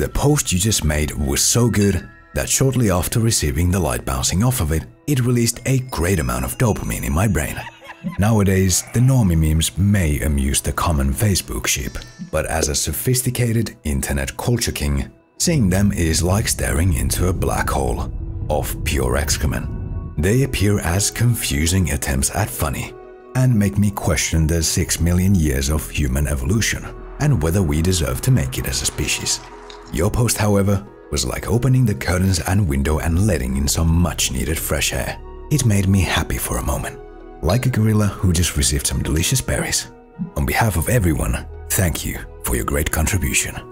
The post you just made was so good that shortly after receiving the light bouncing off of it, it released a great amount of dopamine in my brain. Nowadays, the normie memes may amuse the common Facebook sheep, but as a sophisticated internet culture king, seeing them is like staring into a black hole of pure excrement. They appear as confusing attempts at funny and make me question the 6 million years of human evolution and whether we deserve to make it as a species. Your post, however, was like opening the curtains and window and letting in some much needed fresh air. It made me happy for a moment, like a gorilla who just received some delicious berries. On behalf of everyone, thank you for your great contribution.